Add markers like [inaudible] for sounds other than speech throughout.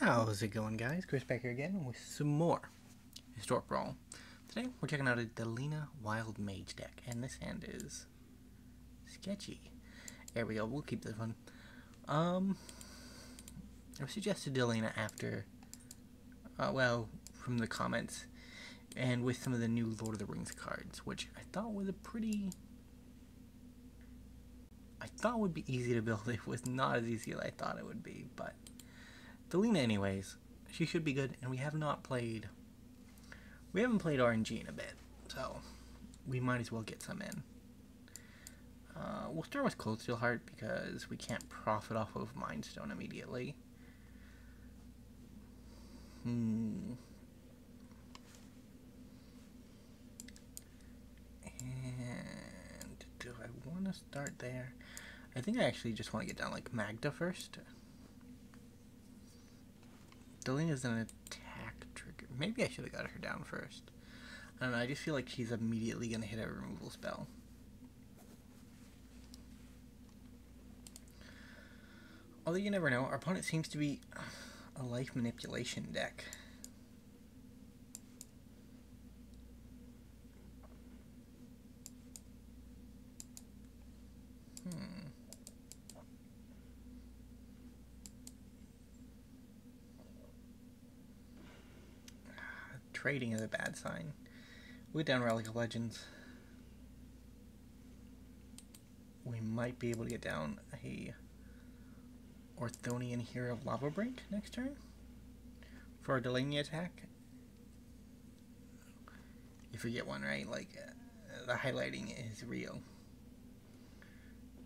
How's it going guys? Chris back here again with some more Historic Brawl. Today we're checking out a Delina Wild Mage deck and this hand is sketchy. There we go, we'll keep this one. Um, I suggested Delina after, uh, well, from the comments and with some of the new Lord of the Rings cards, which I thought was a pretty... I thought would be easy to build. [laughs] It was not as easy as I thought it would be, but Delina anyways. She should be good, and we have not played... We haven't played RNG in a bit, so we might as well get some in. Uh, we'll start with Coldsteel Heart because we can't profit off of Mind Stone immediately. Hmm. And do I want to start there? I think I actually just want to get down like Magda first. Is an attack trigger. Maybe I should have got her down first. I don't know, I just feel like she's immediately going to hit a removal spell. Although you never know, our opponent seems to be a life manipulation deck. Trading is a bad sign. We down Relic of Legends. We might be able to get down a Orthion Hero of Lavabrink next turn for a Delina attack. If we get one right, like uh, the highlighting is real.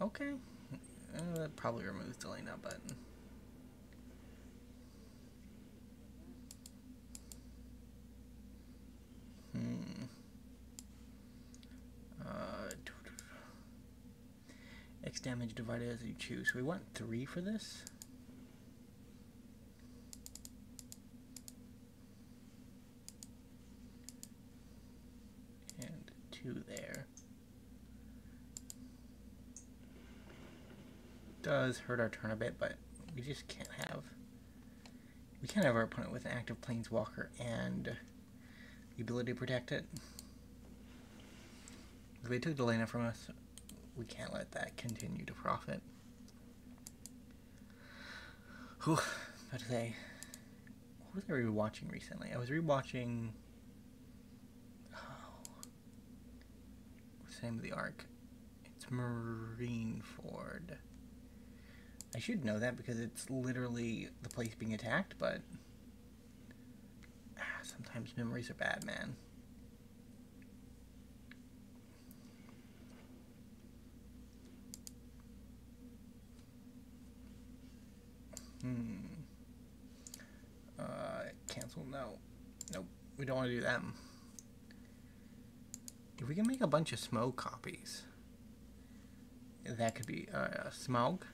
Okay, uh, that probably removes Delina, but. Hmm. Uh, X damage divided as you choose. So we want three for this. And two there. Does hurt our turn a bit, but we just can't have. We can't have our opponent with an active planeswalker and the ability to protect it. They took Delina from us, we can't let that continue to profit. Whew, to say? What was I rewatching recently? I was rewatching. Oh, what's the of the arc? It's Marineford. I should know that because it's literally the place being attacked, but ah, Sometimes memories are bad, man. Hmm. Uh, cancel, no. Nope, we don't want to do them. If we can make a bunch of smoke copies, that could be, uh, smoke.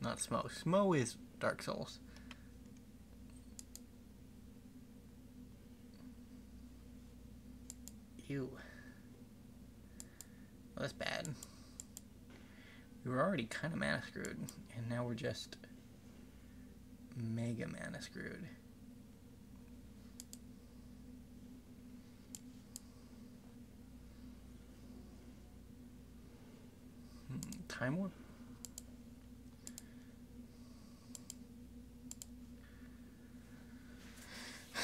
Not smoke. Smoke is Dark Souls. Ew. Well, that's bad. We were already kind of mana screwed, and now we're just mega mana screwed. Hmm, time warp? [sighs]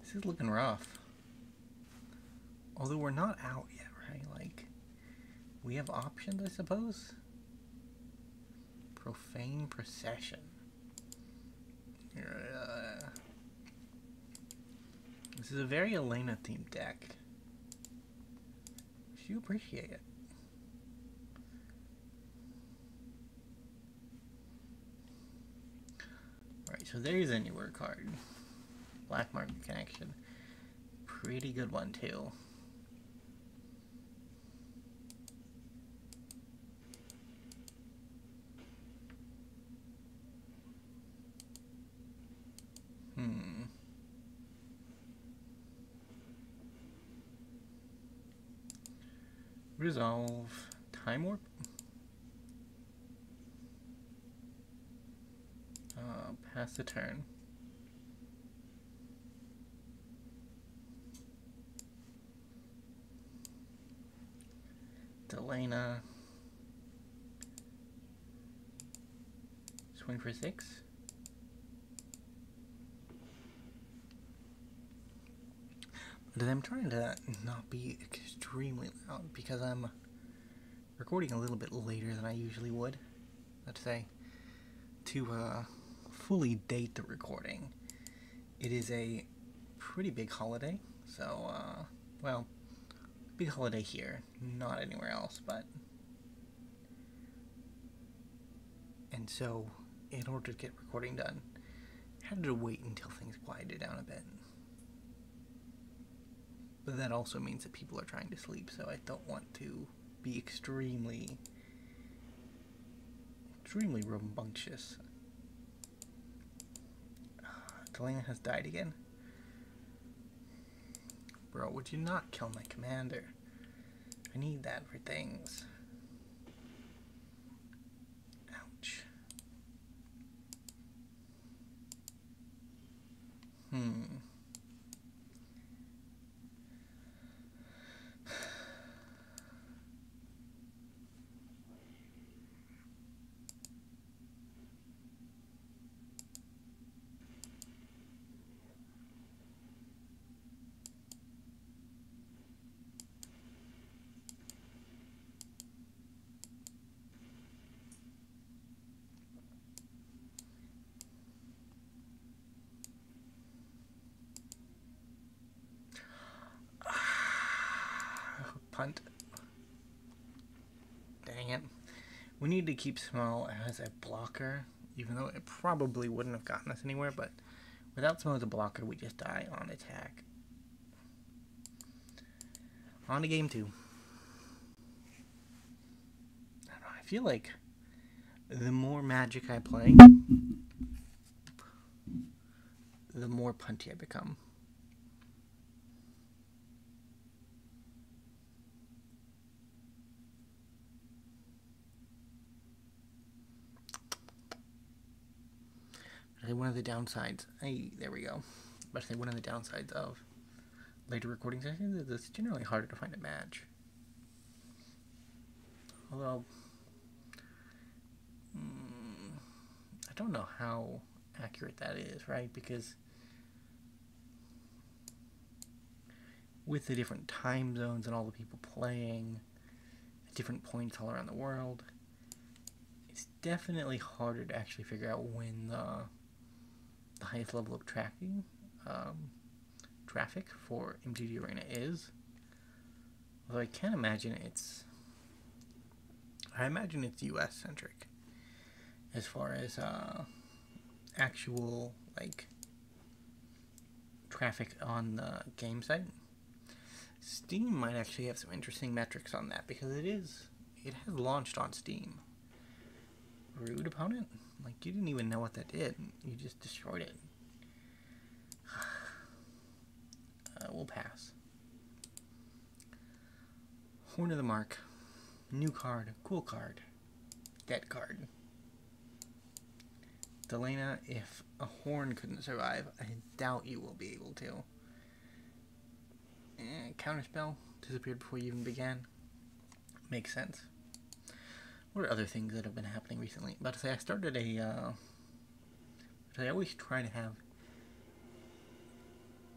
This is looking rough. Although we're not out yet, we have options, I suppose? Profane Procession. This is a very Elena themed deck. You appreciate it. Alright, so there's a newer card. Black Market Connection. Pretty good one, too. resolve time warp. Uh, pass the turn. Delina. Swing for six. But I'm trying to not be extremely loud because I'm recording a little bit later than I usually would. Let's say to uh, fully date the recording. It is a pretty big holiday, so uh, well, big holiday here, not anywhere else, but and so in order to get recording done, I had to wait until things quieted down a bit. But that also means that people are trying to sleep, so I don't want to be extremely, extremely rambunctious. [sighs] Delina has died again. Bro, would you not kill my commander? I need that for things. Ouch. Hmm. Dang it. We need to keep Smaug as a blocker, even though it probably wouldn't have gotten us anywhere, but without Smaug as a blocker, we just die on attack. On to game two. I, know, I feel like the more magic I play, the more punty I become. Say one of the downsides. Hey, there we go. Say one of the downsides of later recording sessions is it's generally harder to find a match. Although, mm, I don't know how accurate that is, right? Because with the different time zones and all the people playing at different points all around the world, it's definitely harder to actually figure out when the the highest level of tracking um, traffic for MTG Arena is. Although I can't imagine it's. I imagine it's US centric as far as uh, actual like traffic on the game site. Steam might actually have some interesting metrics on that because it is it has launched on Steam. Rude opponent? Like, you didn't even know what that did. You just destroyed it. [sighs] Uh, we'll pass. Horn of the Mark. New card. Cool card. Dead card. Delina, if a horn couldn't survive, I doubt you will be able to. Eh, counterspell disappeared before you even began. Makes sense. What are other things that have been happening recently? About to say, I started a. Uh, I always try to have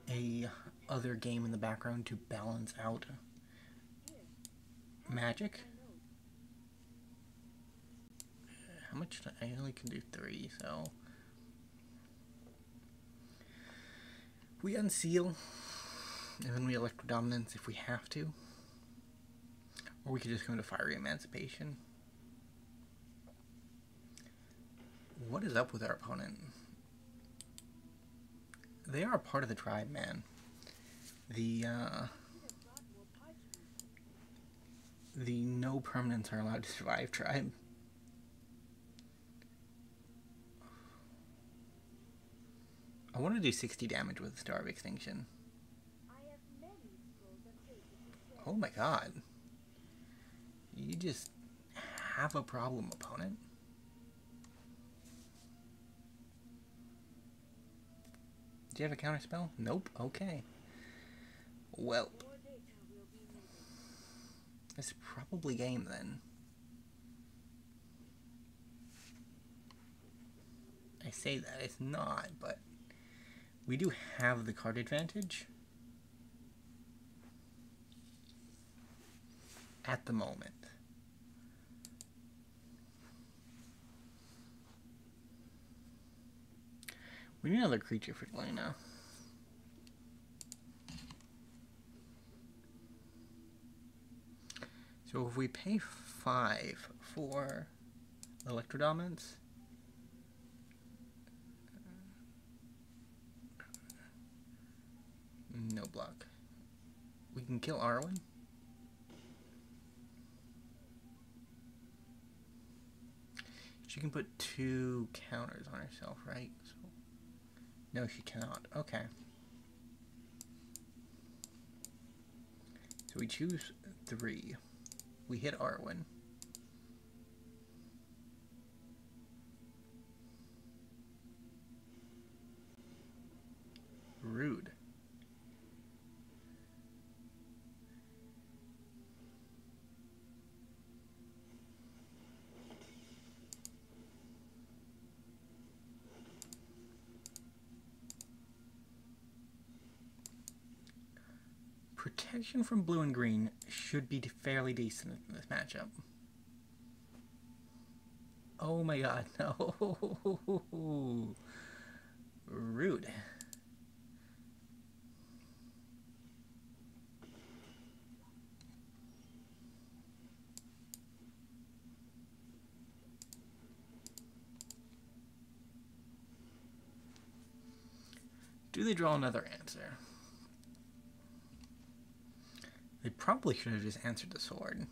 a other game in the background to balance out magic. How much? I only can do three, so we unseal, and then we Electrodominance if we have to, or we could just go into fiery emancipation. What is up with our opponent? They are a part of the tribe, man. The, uh... The no permanents are allowed to survive tribe. I want to do 60 damage with Star of Extinction. Oh my god. You just have a problem, opponent. Do you have a counter spell? Nope. Okay. Well, it's probably game then. I say that it's not, but we do have the card advantage at the moment. We need another creature for Lena. So if we pay five for Electrodominance, no block. We can kill Arwen. She can put two counters on herself, right? No, she cannot. Okay. So we choose three. We hit Arwen. Rude. From blue and green should be fairly decent in this matchup. Oh my god, [laughs] no. Rude. Do they draw another answer? They probably should have just answered the sword.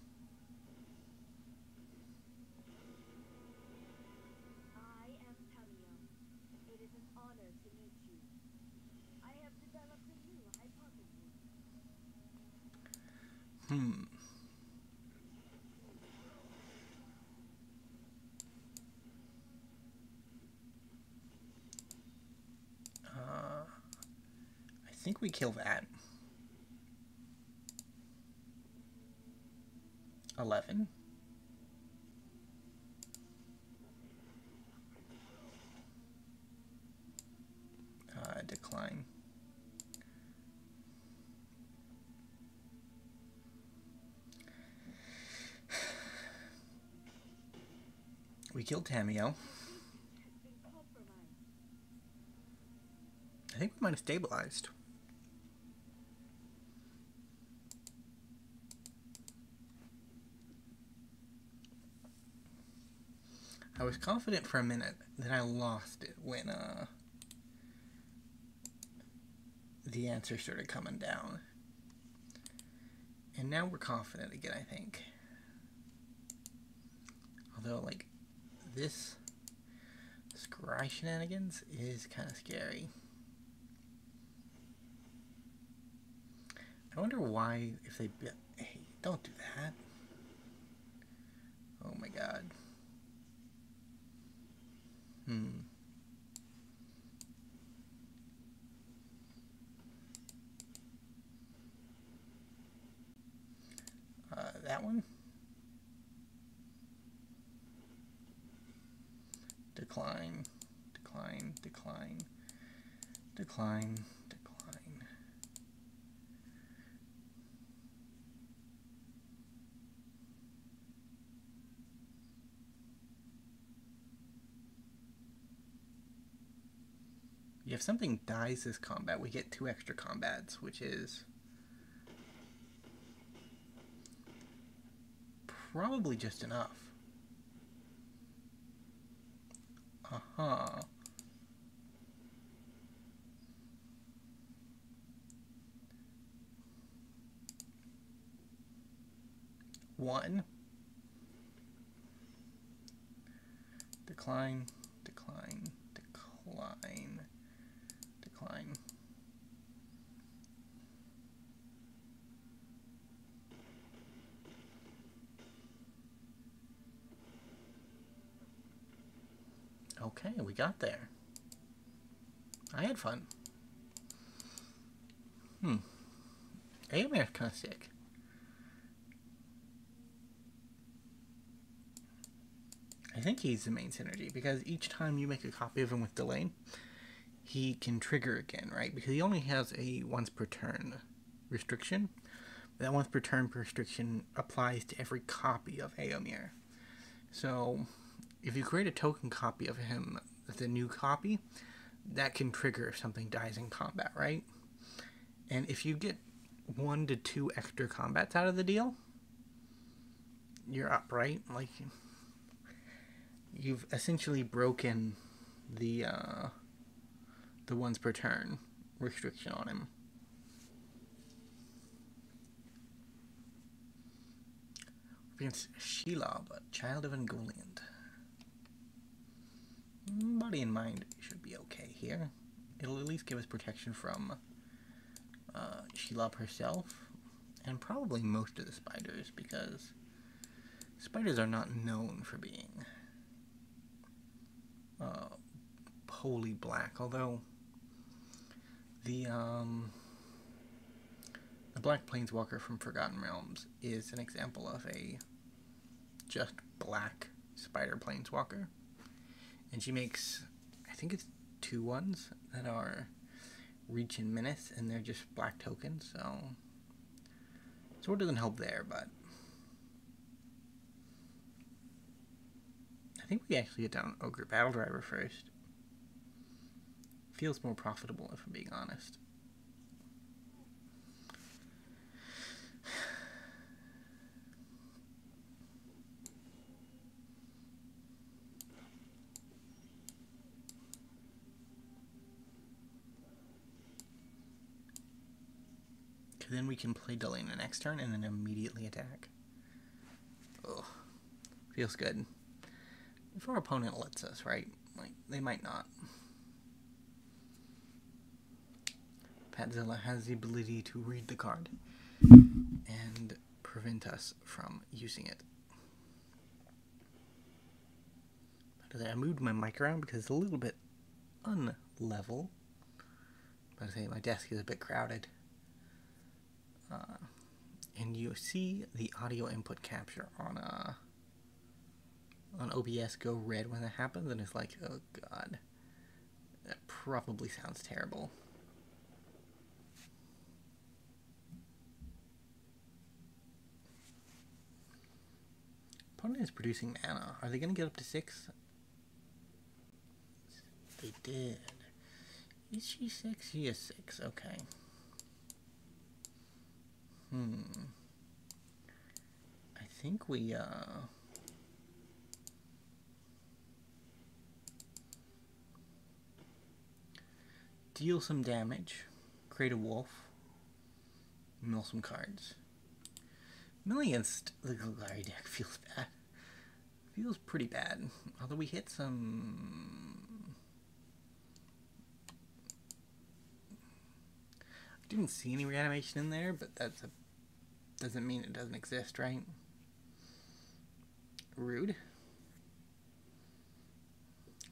I am Tamiyo. It is an honor to meet you. I have developed a new hypothesis. Hmm. Uh, I think we kill that. Eleven. Uh, decline. We killed Tamiyo. I think we might have stabilized. I was confident for a minute, then I lost it when uh the answer started coming down. And now we're confident again, I think. Although like this scry shenanigans is kind of scary. I wonder why if they hey don't do that. Oh my god. Hmm. Uh, that one. Decline, decline, decline, decline, decline. If something dies this combat, we get two extra combats, which is probably just enough. Uh huh. One. Decline, decline, decline, Okay, we got there. I had fun. Hmm. Éomer's kind of sick. I think he's the main synergy because each time you make a copy of him with Delina, he can trigger again, right? Because he only has a once per turn restriction. That once per turn restriction applies to every copy of Éomer. So, if you create a token copy of him, the new copy, that can trigger if something dies in combat, right? And if you get one to two extra combats out of the deal, you're up, right? Like you've essentially broken the uh, the ones per turn restriction on him. Against Shelob, child of Ungoliant. Body and mind should be okay here. It'll at least give us protection from uh, herself, and probably most of the spiders, because spiders are not known for being uh, wholly black, although the um, the Black Planeswalker from Forgotten Realms is an example of a just black spider planeswalker. And she makes, I think it's two ones that are reach and menace, and they're just black tokens, so. So it doesn't help there, but. I think we actually get down Ogre Battledriver first. Feels more profitable, if I'm being honest. then we can play Delina the next turn and then immediately attack. Ugh. Feels good. If our opponent lets us, right? Like, they might not. Patzilla has the ability to read the card and prevent us from using it. I moved my mic around because it's a little bit unlevel. But I say my desk is a bit crowded. Uh, and you see the audio input capture on uh, on OBS go red when that happens, and it's like, oh god, that probably sounds terrible. Opponent is producing mana. Are they going to get up to six? They did. Is she six? She is six. Okay. Hmm. I think we, uh... Deal some damage, create a wolf, mill some cards. Milling against the Golgari oh, deck feels bad. Feels pretty bad. Although we hit some didn't see any reanimation in there, but that's a doesn't mean it doesn't exist, right? Rude.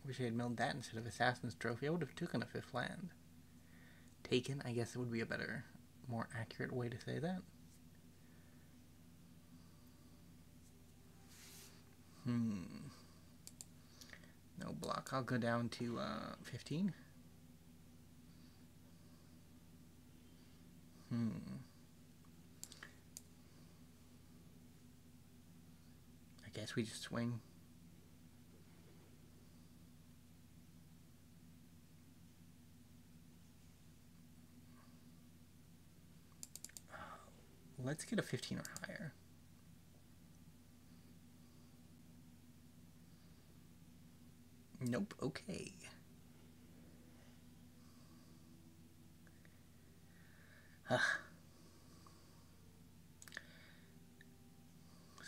Wish I had milled that instead of Assassin's Trophy. I would have taken a fifth land. Taken, I guess it would be a better, more accurate way to say that. Hmm. No block. I'll go down to uh, 15. Hmm. I guess we just swing. Let's get a 15 or higher. Nope, okay.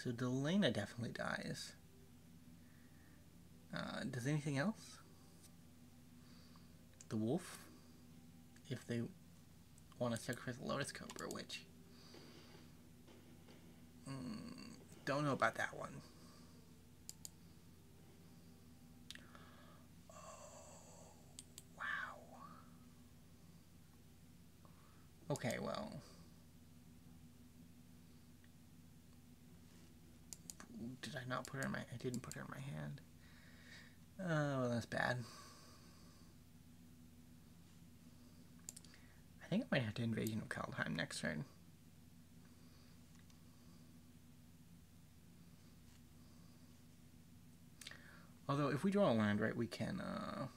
so Delina definitely dies. Uh, does anything else? The wolf? If they want to sacrifice a Lotus Cobra, which... Mm, don't know about that one. Okay, well. Did I not put her in my... I didn't put her in my hand. Oh, well, that's bad. I think I might have to Invasion of Kaldheim next turn. Although, if we draw a land right, we can, uh...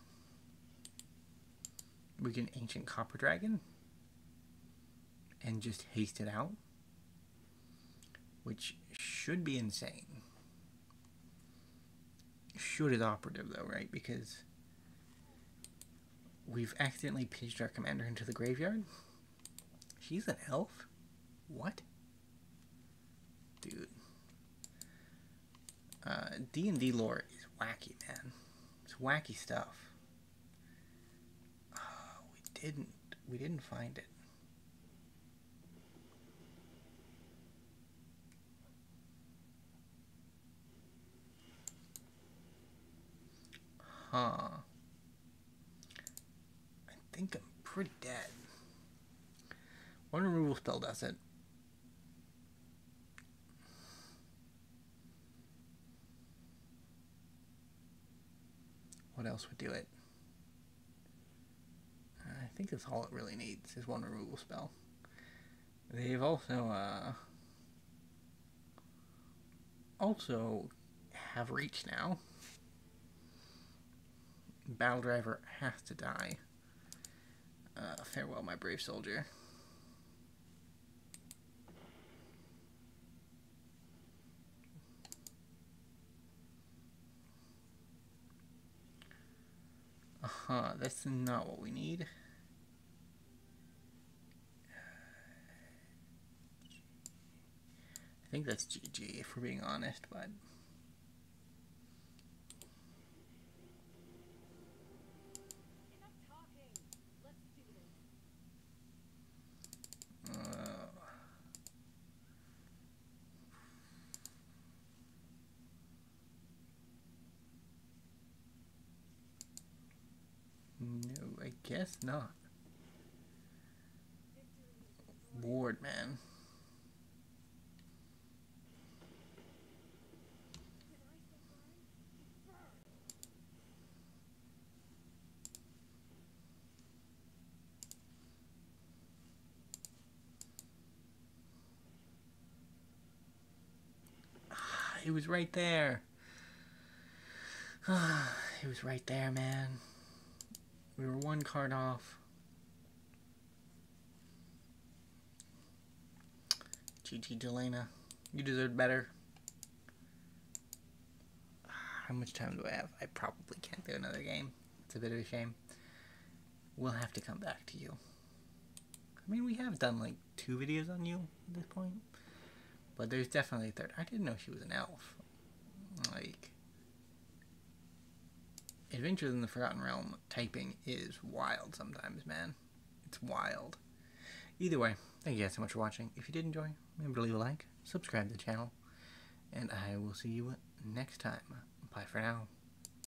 We can Ancient Copper Dragon. And just haste it out. Which should be insane. Should is operative, though, right? Because... We've accidentally pitched our commander into the graveyard. She's an elf? What? Dude. Uh, D&D lore is wacky, man. It's wacky stuff. [sighs] We didn't. We didn't find it. Huh. I think I'm pretty dead. One removal spell does it. What else would do it? I think that's all it really needs is one removal spell. They've also uh, also have reach now. Battledriver has to die. Uh, farewell, my brave soldier. Uh-huh, that's not what we need. [sighs] I think that's GG, if we're being honest, but... Enough talking. Let's do this. Uh, no, I guess not. Bored, man. [sighs] It was right there. [sighs] it was right there, man. We were one card off. GG Delina. You deserved better. [sighs] How much time do I have? I probably can't do another game. It's a bit of a shame. We'll have to come back to you. I mean, we have done like two videos on you at this point. But there's definitely a third. I didn't know she was an elf. Like, Adventures in the Forgotten Realm typing is wild sometimes, man. It's wild. Either way, thank you guys so much for watching. If you did enjoy, remember to leave a like, subscribe to the channel, and I will see you next time. Bye for now.